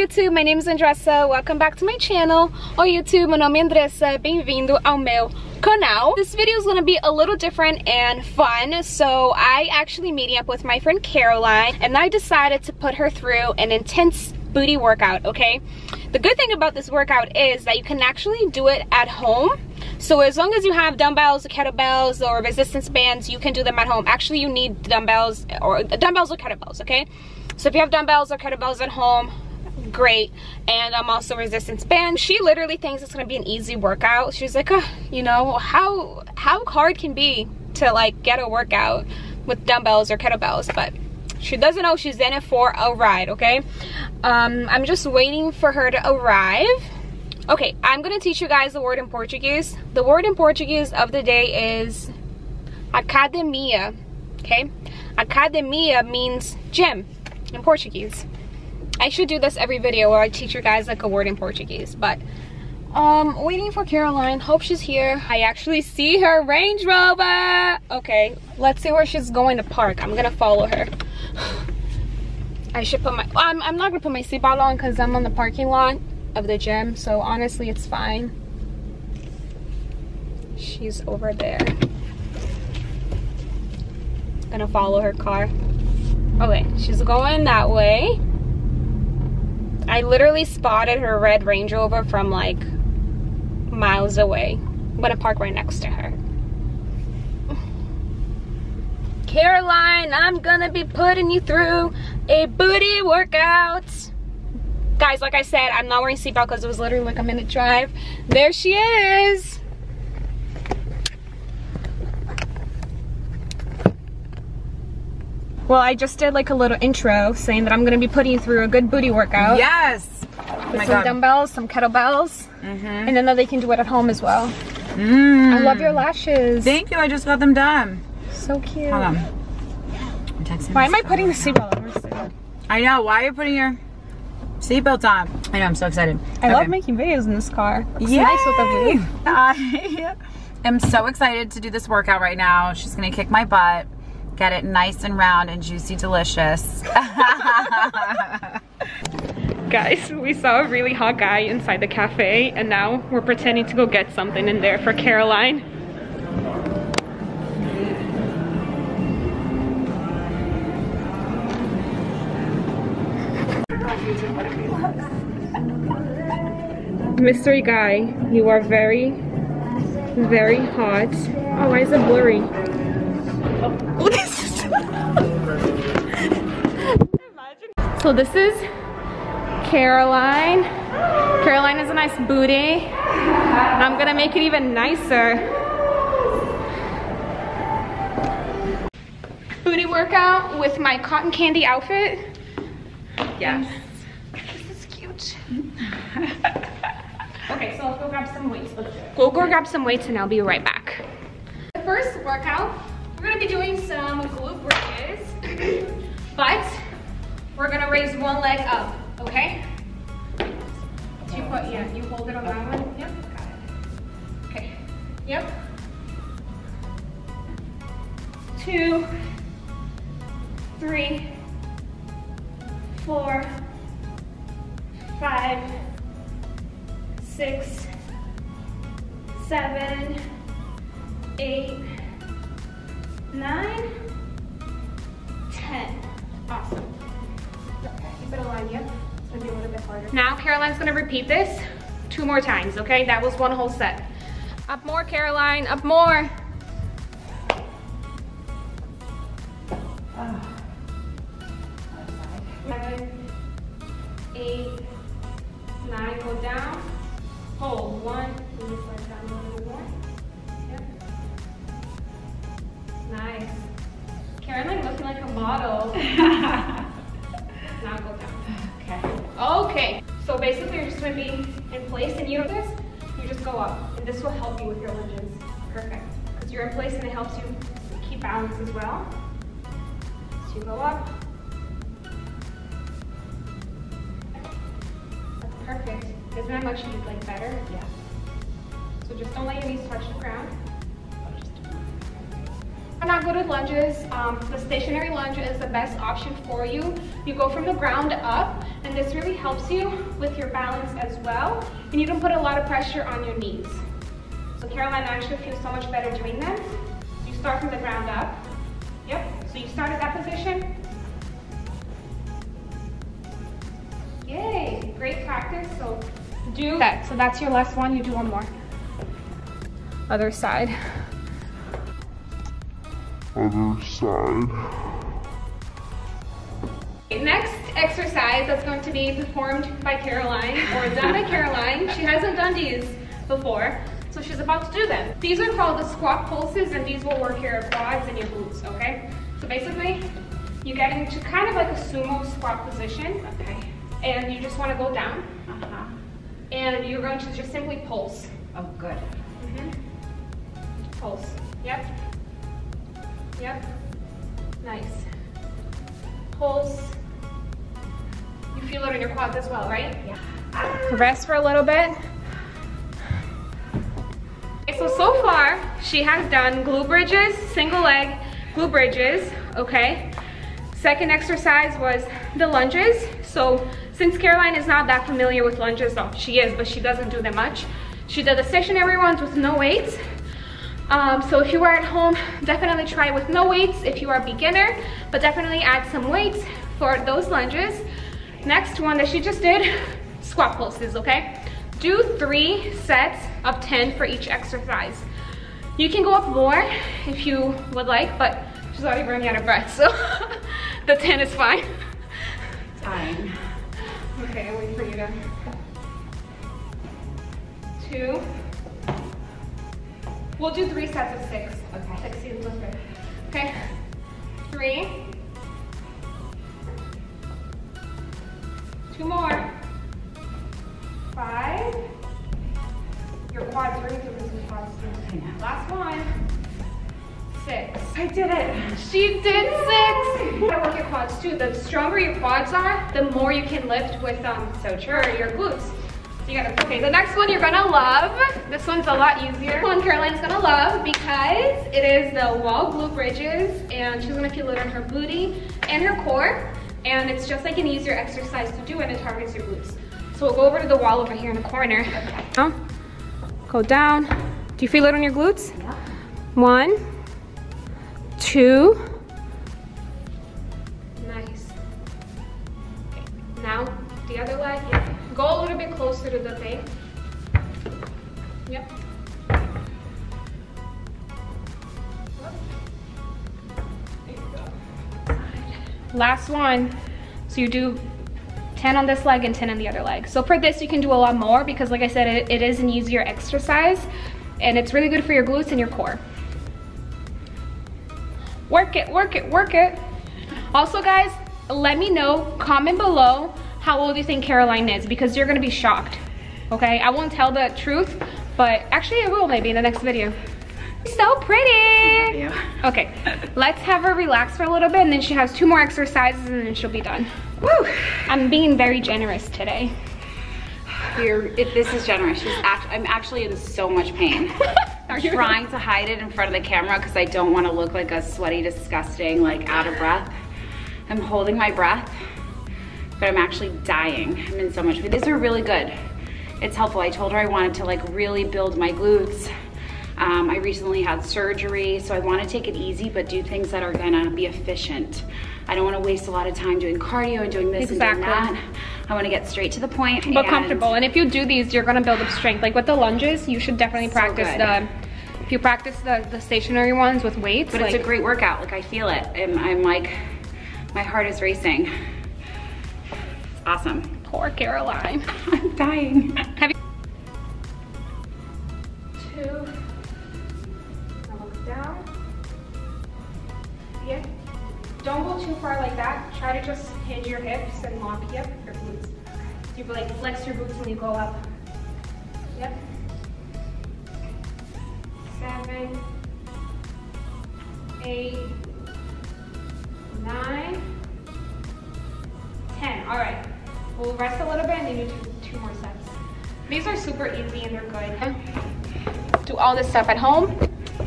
YouTube, my name is Andressa, welcome back to my channel. Oi YouTube, meu nome é Andressa, bem-vindo ao meu canal. This video is gonna be a little different and fun, so I actually meeting up with my friend Caroline and I decided to put her through an intense booty workout, okay? The good thing about this workout is that you can actually do it at home. So as long as you have dumbbells, kettlebells, or resistance bands, you can do them at home. Actually, you need dumbbells or dumbbells or kettlebells, okay? So if you have dumbbells or kettlebells at home, great. And I'm also resistance band. She literally thinks it's gonna be an easy workout. She's like, oh, you know, how how hard can be to like get a workout with dumbbells or kettlebells, but she doesn't know she's in it for a ride, okay? Um, I'm just waiting for her to arrive. Okay, I'm gonna teach you guys the word in Portuguese. The word in Portuguese of the day is academia, okay? Academia means gym in Portuguese. I should do this every video where I teach you guys like a word in Portuguese, but um, waiting for Caroline. Hope she's here. I actually see her Range Rover. Okay, let's see where she's going to park. I'm gonna follow her. I should put my, I'm, I'm not gonna put my seatbelt on because I'm on the parking lot of the gym. So honestly, it's fine. She's over there. Gonna follow her car. Okay, she's going that way. I literally spotted her red Range Rover from like miles away. I'm gonna park right next to her. Caroline, I'm gonna be putting you through a booty workout. Guys, like I said, I'm not wearing seatbelt because it was literally like a minute drive. There she is. Well, I just did like a little intro saying that I'm gonna be putting you through a good booty workout. Yes. With some God. dumbbells, some kettlebells, mm -hmm. and then that they can do it at home as well. Mm. I love your lashes. Thank you. I just got them done. So cute. Hold on. Why am I putting the seatbelt on? I know. Why are you putting your seatbelt on? I know. I'm so excited. I okay. love making videos in this car. Yay! nice with the view. I am so excited to do this workout right now. She's gonna kick my butt get it nice and round and juicy delicious. Guys, we saw a really hot guy inside the cafe and now we're pretending to go get something in there for Caroline. Mystery guy, you are very, very hot. Oh, why is it blurry? So this is Caroline. Caroline is a nice booty. I'm gonna make it even nicer. Booty workout with my cotton candy outfit. Yes. This is cute. okay, so let's go grab some weights. We'll go grab some weights and I'll be right back. The first workout we're gonna be doing some glute bridges, but we're gonna raise one leg up, okay? Caroline's gonna repeat this two more times, okay? That was one whole set. Up more, Caroline, up more. Ah. Seven, eight, nine, go down. Hold, one, Nice. Caroline looking like a model. basically you're just gonna be in place and you know this, you just go up. And this will help you with your lunges. Perfect. Because you're in place and it helps you keep balance as well. So you go up. That's perfect. Isn't that much like better? Yeah. So just don't let your knees touch the ground. If you're not good at lunges, um, the stationary lunge is the best option for you. You go from the ground up, and this really helps you with your balance as well, and you don't put a lot of pressure on your knees. So Caroline actually feels so much better doing them. You start from the ground up. Yep, so you start at that position. Yay, great practice. So do that. So that's your last one, you do one more. Other side other side. Next exercise that's going to be performed by Caroline or done by Caroline. She hasn't done these before, so she's about to do them. These are called the squat pulses and these will work your quads and your glutes, okay? So basically, you get into kind of like a sumo squat position. Okay. And you just want to go down. Uh-huh. And you're going to just simply pulse. Oh, good. Mm -hmm. Pulse. Yep. Yep. Nice. Pulse. You feel it in your quads as well, right? Yeah. Ah. Rest for a little bit. Okay, so, so far, she has done glute bridges, single leg glute bridges, okay? Second exercise was the lunges. So since Caroline is not that familiar with lunges, though she is, but she doesn't do them much, she did the stationary ones with no weights. Um, so if you are at home, definitely try with no weights if you are a beginner, but definitely add some weights for those lunges. Next one that she just did, squat pulses, okay? Do three sets of 10 for each exercise. You can go up more if you would like, but she's already running out of breath, so the 10 is fine. Fine. Okay, I'm waiting for you to. Two. We'll do three sets of six. Okay. Six seems good. Okay. Three. Two more. Five. Your quads, good with your quads. Okay, last one. Six. I did it. She did six. You gotta work your quads too. The stronger your quads are, the more you can lift with um, so true. your glutes. You gotta, okay, the next one you're gonna love. This one's a lot easier. One Caroline's gonna love because it is the wall glute bridges and she's gonna feel it on her booty and her core. And it's just like an easier exercise to do and it targets your glutes. So we'll go over to the wall over here in the corner. Okay. Go down. Do you feel it on your glutes? Yeah. One, two. Nice. Okay. Now the other leg. Yeah. Go a little bit closer to the thing. Yep. Last one. So you do 10 on this leg and 10 on the other leg. So for this, you can do a lot more because like I said, it, it is an easier exercise and it's really good for your glutes and your core. Work it, work it, work it. Also guys, let me know, comment below how old do you think Caroline is because you're gonna be shocked. Okay, I won't tell the truth, but actually I will maybe in the next video. So pretty. Okay, let's have her relax for a little bit and then she has two more exercises and then she'll be done. Woo! I'm being very generous today. You're, if this is generous, she's act, I'm actually in so much pain. I'm trying to hide it in front of the camera because I don't want to look like a sweaty, disgusting, like out of breath. I'm holding my breath but I'm actually dying. I'm in so much pain. These are really good. It's helpful. I told her I wanted to like really build my glutes. Um, I recently had surgery, so I wanna take it easy, but do things that are gonna be efficient. I don't wanna waste a lot of time doing cardio and doing this exactly. and doing that. I wanna get straight to the point. But and comfortable, and if you do these, you're gonna build up strength. Like with the lunges, you should definitely so practice good. the, if you practice the, the stationary ones with weights. But like, it's a great workout, like I feel it. And I'm like, my heart is racing. Awesome. Poor Caroline. I'm dying. Have you two. Now look down. Yeah. Don't go too far like that. Try to just hinge your hips and lock yep, your glutes. So you like flex your glutes when you go up. Yep. Seven, eight, nine, ten. All right. We'll rest a little bit and then do two, two more sets. These are super easy and they're good. Do all this stuff at home.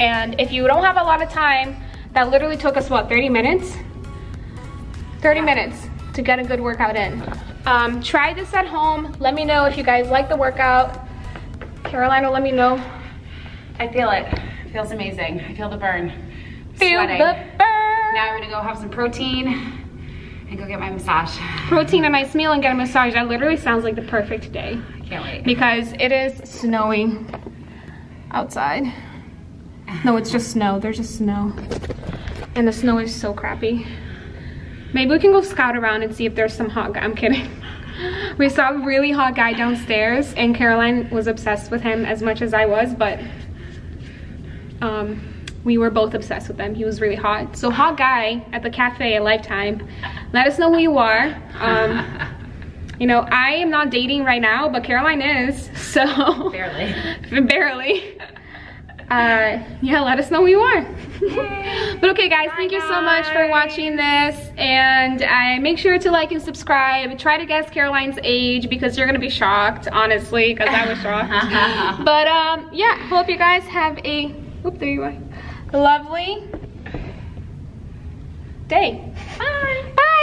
And if you don't have a lot of time, That literally took us, what, 30 minutes? 30 minutes to get a good workout in. Um, try this at home. Let me know if you guys like the workout. Carolina, let me know. I feel it. It feels amazing. I feel the burn. Feel Sweating. the burn. Now we're gonna go have some protein and go get my massage. Protein, a nice meal, and get a massage. That literally sounds like the perfect day I can't wait. because it is snowing outside. No, it's just snow. There's just snow. And the snow is so crappy. Maybe we can go scout around and see if there's some hot guy. I'm kidding. We saw a really hot guy downstairs and Caroline was obsessed with him as much as I was, but um, we were both obsessed with him. He was really hot. So hot guy at the cafe at Lifetime, let us know who you are. Um, you know, I am not dating right now, but Caroline is, so. Barely. Barely. Uh, yeah, let us know who you are. but okay guys, thank you so much for watching this and uh, make sure to like and subscribe. Try to guess Caroline's age because you're gonna be shocked, honestly, because I was shocked. but um, yeah, hope you guys have a, whoop, there you are, lovely day. Bye. Bye.